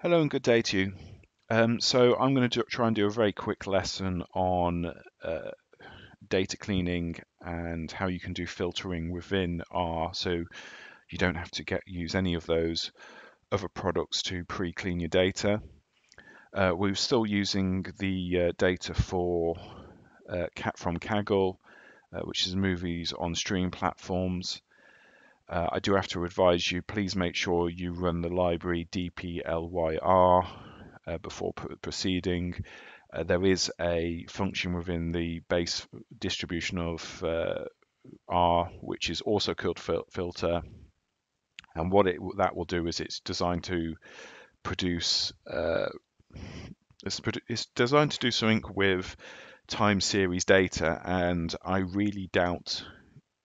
Hello and good day to you. Um, so I'm going to do, try and do a very quick lesson on uh, data cleaning and how you can do filtering within R so you don't have to get use any of those other products to pre-clean your data. Uh, we're still using the uh, data for uh, from Kaggle, uh, which is movies on streaming platforms. Uh, I do have to advise you, please make sure you run the library dplyr uh, before proceeding. Uh, there is a function within the base distribution of uh, R, which is also called fil filter. And what it that will do is it's designed to produce, uh, it's, it's designed to do something with time series data, and I really doubt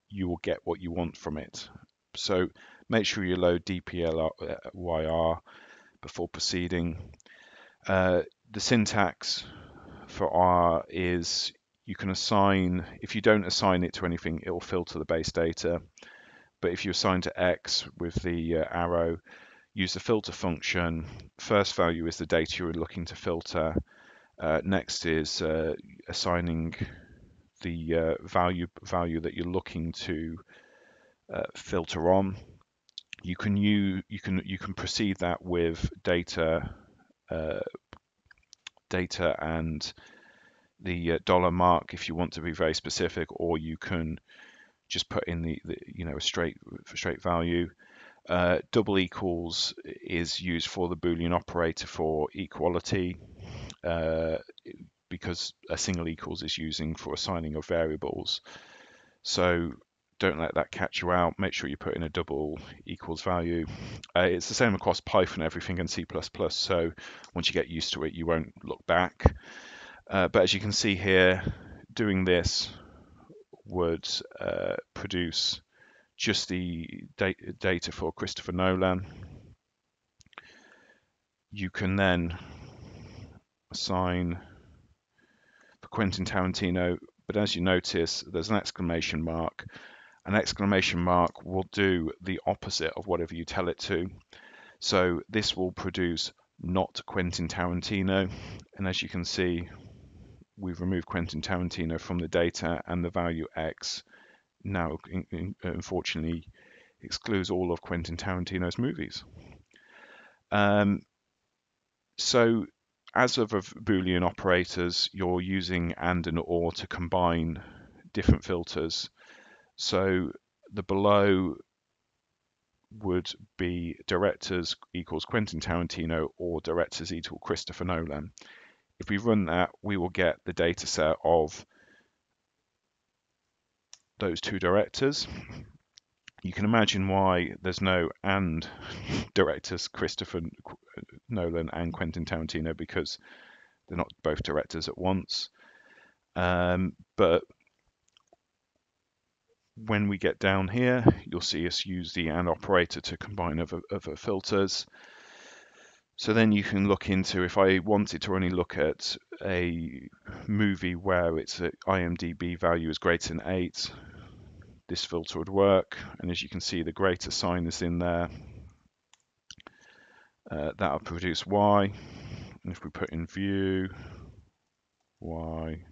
you will get what you want from it. So make sure you load dplyr before proceeding. Uh, the syntax for R is you can assign, if you don't assign it to anything, it will filter the base data. But if you assign to X with the uh, arrow, use the filter function. First value is the data you're looking to filter. Uh, next is uh, assigning the uh, value value that you're looking to uh, filter on. You can use you can you can proceed that with data uh, data and the uh, dollar mark if you want to be very specific, or you can just put in the, the you know a straight straight value. Uh, double equals is used for the Boolean operator for equality uh, because a single equals is using for assigning of variables. So don't let that catch you out. Make sure you put in a double equals value. Uh, it's the same across Python, everything, and C++. So once you get used to it, you won't look back. Uh, but as you can see here, doing this would uh, produce just the data for Christopher Nolan. You can then assign for Quentin Tarantino, but as you notice, there's an exclamation mark an exclamation mark will do the opposite of whatever you tell it to. So this will produce not Quentin Tarantino. And as you can see, we've removed Quentin Tarantino from the data and the value X now unfortunately excludes all of Quentin Tarantino's movies. Um, so as of Boolean operators, you're using and and or to combine different filters so the below would be directors equals Quentin Tarantino or directors equal Christopher Nolan. If we run that, we will get the data set of those two directors. You can imagine why there's no and directors Christopher Nolan and Quentin Tarantino because they're not both directors at once. Um, but when we get down here, you'll see us use the AND operator to combine other, other filters. So then you can look into, if I wanted to only look at a movie where its IMDb value is greater than 8, this filter would work. And as you can see, the greater sign is in there. Uh, that'll produce Y. And if we put in view, Y,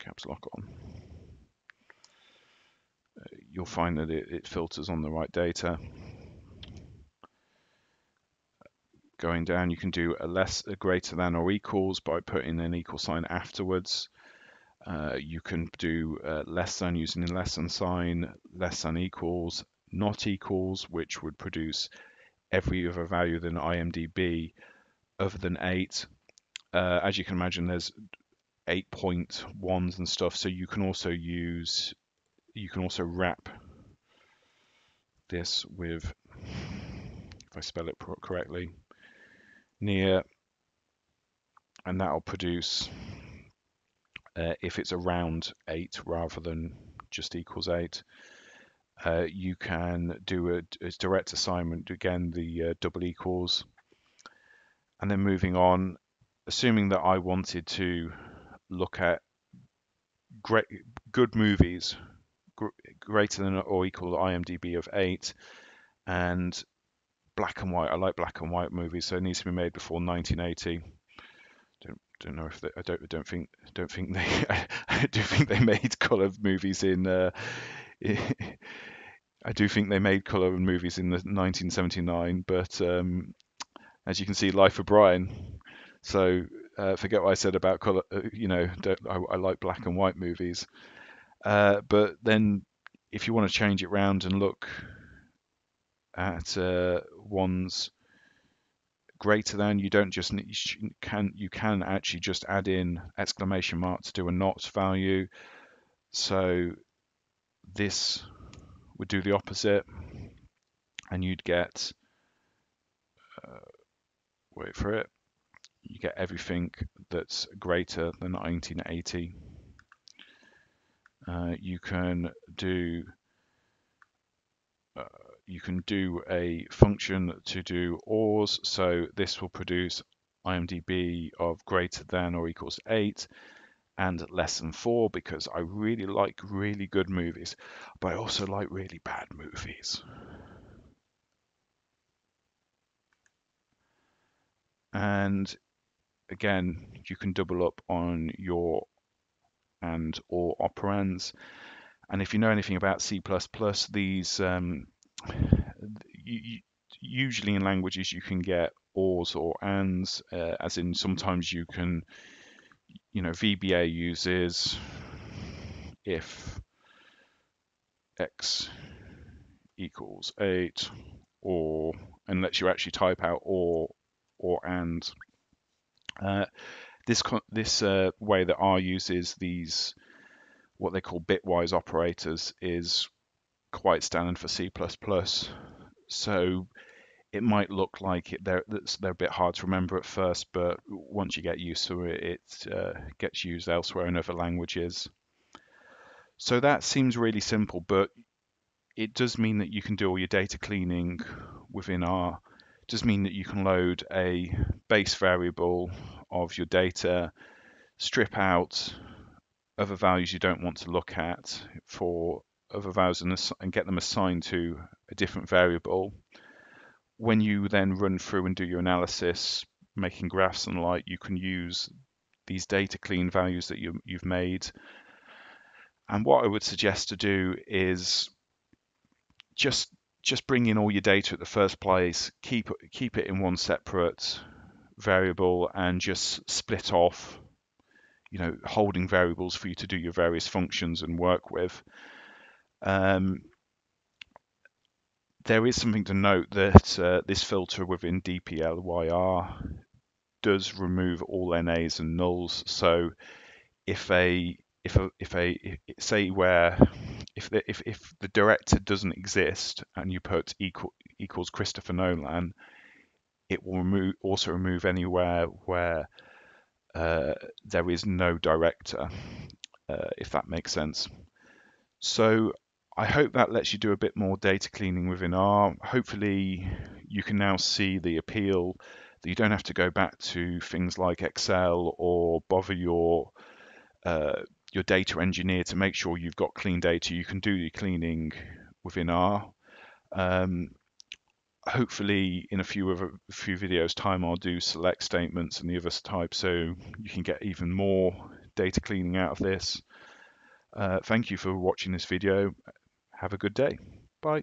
caps lock on you'll find that it, it filters on the right data. Going down, you can do a less, a greater than or equals by putting an equal sign afterwards. Uh, you can do uh, less than using a less than sign, less than equals, not equals, which would produce every other value than IMDb other than 8. Uh, as you can imagine, there's 8.1s and stuff, so you can also use you can also wrap this with, if I spell it correctly, near, and that'll produce, uh, if it's around 8 rather than just equals 8, uh, you can do a, a, direct assignment, again, the uh, double equals, and then moving on, assuming that I wanted to look at great good movies greater than or equal to IMDb of 8 and black and white. I like black and white movies, so it needs to be made before 1980. Don't don't know if they, I don't don't think don't think they I do think they made color movies in. Uh, I do think they made color movies in the 1979, but um, as you can see, Life of Brian. So uh, forget what I said about color. Uh, you know, I, I, like black and white movies. Uh, but then, if you want to change it round and look at uh, ones greater than, you don't just you can you can actually just add in exclamation mark to do a not value. So this would do the opposite, and you'd get uh, wait for it you get everything that's greater than 1980. Uh, you can do uh, you can do a function to do ORs, so this will produce IMDb of greater than or equals 8 and less than 4 because I really like really good movies, but I also like really bad movies. And again, you can double up on your and or operands. And if you know anything about C++, these um, usually in languages you can get ors or ands, uh, as in sometimes you can, you know, VBA uses if x equals 8 or and lets you actually type out or or and uh, this this uh, way that R uses these what they call bitwise operators is quite standard for C++. So it might look like it, they're they're a bit hard to remember at first, but once you get used to it, it uh, gets used elsewhere in other languages. So that seems really simple, but it does mean that you can do all your data cleaning within R It does mean that you can load a base variable of your data, strip out other values you don't want to look at for other values and, and get them assigned to a different variable. When you then run through and do your analysis, making graphs and the like, you can use these data clean values that you, you've made. And what I would suggest to do is just just bring in all your data at the first place, keep keep it in one separate variable, and just split off, you know, holding variables for you to do your various functions and work with. Um, there is something to note that uh, this filter within dplyr does remove all NAs and nulls. So if a if a if a say where if the if, if the director doesn't exist and you put equal equals Christopher Nolan, it will remove also remove anywhere where uh, there is no director, uh, if that makes sense. So I hope that lets you do a bit more data cleaning within R. Hopefully you can now see the appeal that you don't have to go back to things like Excel or bother your uh, your data engineer to make sure you've got clean data. You can do your cleaning within R. Um, hopefully, in a few of a few videos time, I'll do select statements and the other type, so you can get even more data cleaning out of this. Uh, thank you for watching this video. Have a good day. Bye.